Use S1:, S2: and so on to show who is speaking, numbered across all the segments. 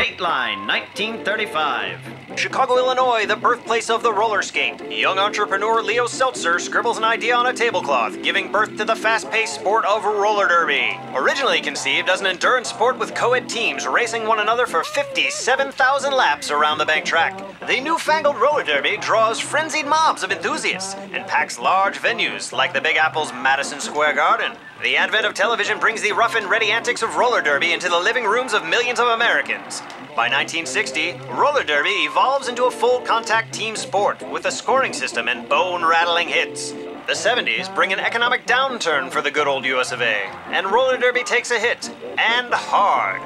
S1: Dateline, 1935.
S2: Chicago, Illinois, the birthplace of the roller skate. Young entrepreneur Leo Seltzer scribbles an idea on a tablecloth, giving birth to the fast paced sport of roller derby. Originally conceived as an endurance sport with co ed teams racing one another for 57,000 laps around the bank track, the newfangled roller derby draws frenzied mobs of enthusiasts and packs large venues like the Big Apple's Madison Square Garden. The advent of television brings the rough and ready antics of roller derby into the living rooms of millions of Americans. By 1960, roller derby evolves into a full contact team sport with a scoring system and bone rattling hits. The 70s bring an economic downturn for the good old US of A, and roller derby takes a hit, and hard.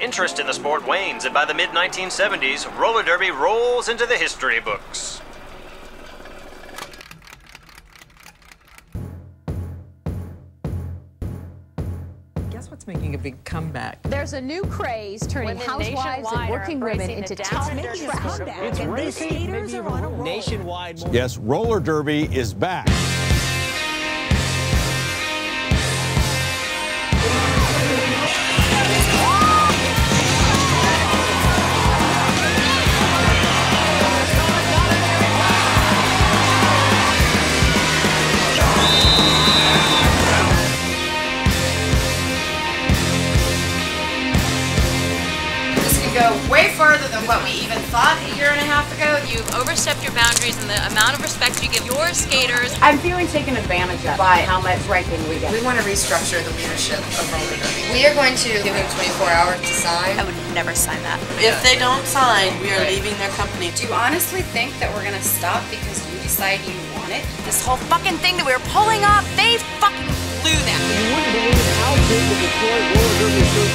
S2: Interest in the sport wanes, and by the mid 1970s, roller derby rolls into the history books.
S3: Guess what's making a big comeback?
S4: There's a new craze turning
S5: Women
S4: housewives and working women into top
S5: down
S4: trash
S5: under
S4: bags.
S6: It's
S4: And
S6: racing,
S4: skaters are on a roll.
S6: nationwide.
S7: Yes, roller derby is back.
S8: way farther than what we even thought a year and a half ago.
S5: You've overstepped your boundaries and the amount of respect you give your skaters.
S8: I'm feeling taken advantage of by how much ranking we get. We want to restructure the leadership of roller derby. We are going to give them 24 hours to sign.
S5: I would never sign that.
S9: If they don't sign, we are leaving their company.
S8: Do you honestly think that we're going to stop because you decide you want it?
S5: This whole fucking thing that we were pulling off, they fucking blew wouldn't believe how big the Detroit roller derby